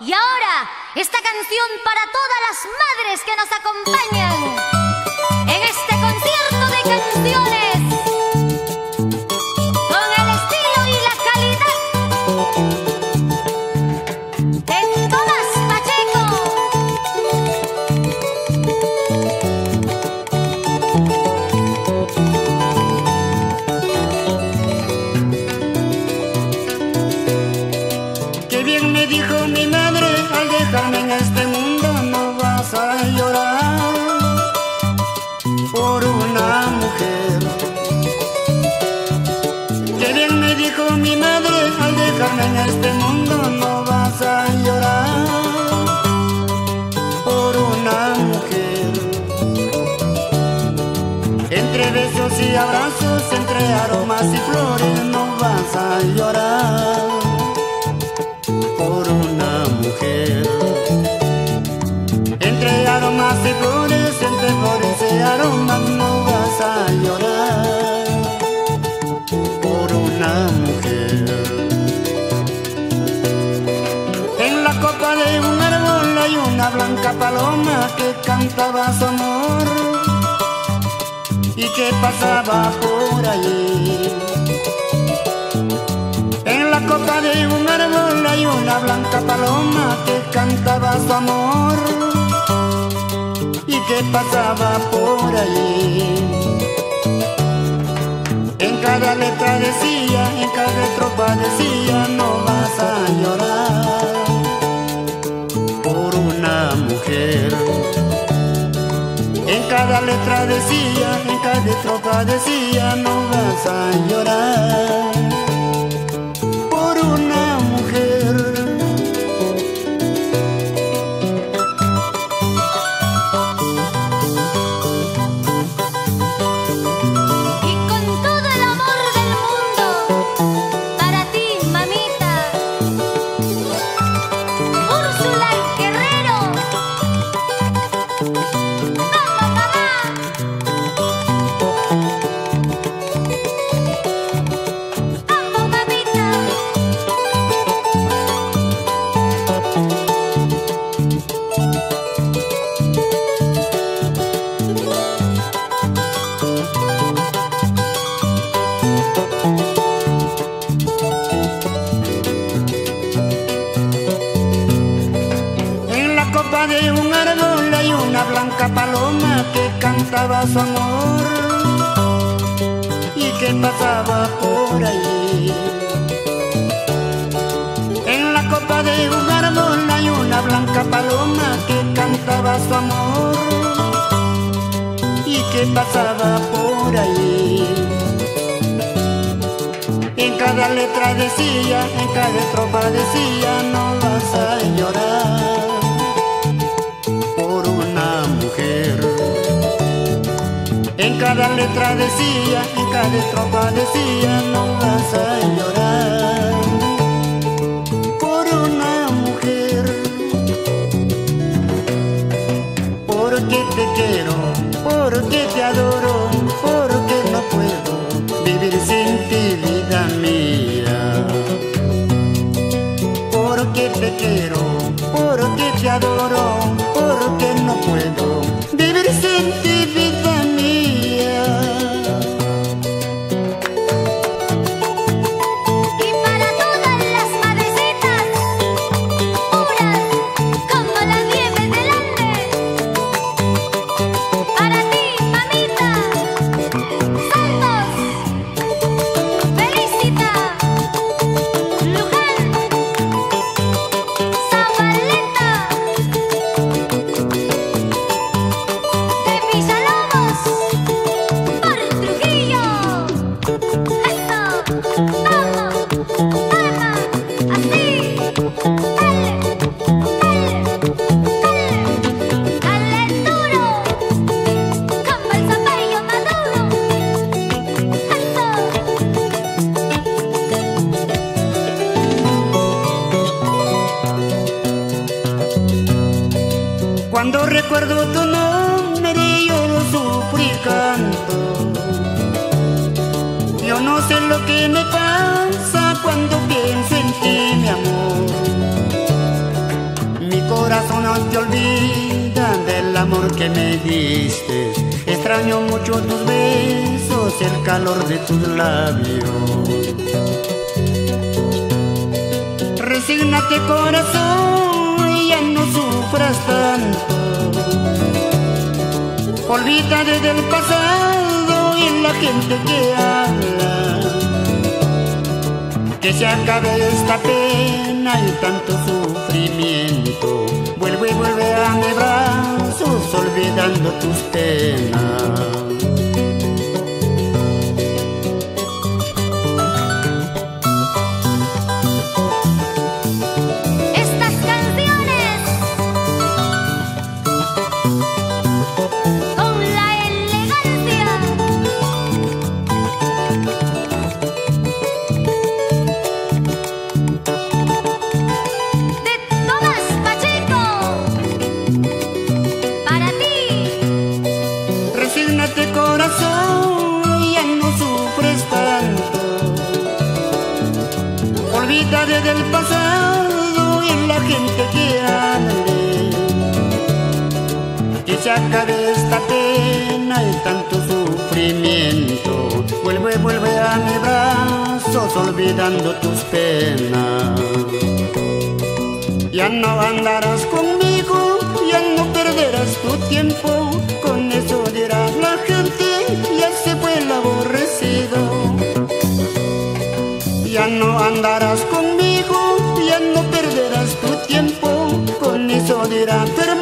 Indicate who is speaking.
Speaker 1: Y ahora, esta canción para todas las madres que nos acompañan. En este concierto de
Speaker 2: me dijo mi madre al dejarme en este mundo no vas a llorar por una mujer. Qué bien me dijo mi madre al dejarme en este mundo no vas a llorar por una mujer. Entre besos y abrazos, entre aromas y flores no vas a llorar flores y aromas, no vas a llorar por una mujer. En la copa de un árbol hay una blanca paloma que cantaba su amor y que pasaba por allí. En la copa de un árbol hay una blanca paloma que cantaba su amor y que pasaba por allí. En cada letra decía, en cada estrofa decía, no vas a llorar por una mujer. En cada letra decía, en cada estrofa decía, no vas a llorar de un árbol hay una blanca paloma que cantaba su amor y que pasaba por ahí. En la copa de un árbol hay una blanca paloma que cantaba su amor y que pasaba por ahí. En cada letra decía, en cada estrofa decía, no vas a llorar Cada letra decía, en cada estrofa decía, no vas a llorar por una mujer. Porque te quiero, porque te adoro, porque no puedo vivir sin ti, vida mía. Porque te quiero, porque te adoro, Recuerdo tu nombre yo lo suplicanto. Yo no sé lo que me pasa cuando pienso en ti, mi amor. te olvidas del amor que me diste. Extraño mucho tus besos, el calor de tus labios. Resígnate corazón y ya no sufras tanto. Olvídate del pasado y la gente que habla. Que se acabe esta pena y tanto sufrimiento. Vuelve, vuelve a mi brazos olvidando tus penas. Del pasado y la gente que. Que se acabe esta pena y tanto sufrimiento. Vuelve, vuelve a mi brazos olvidando tus penas. Ya no andarás conmigo, ya no perderás tu tiempo. Ya no andarás conmigo no perderás tu tiempo, con eso dirá hermano.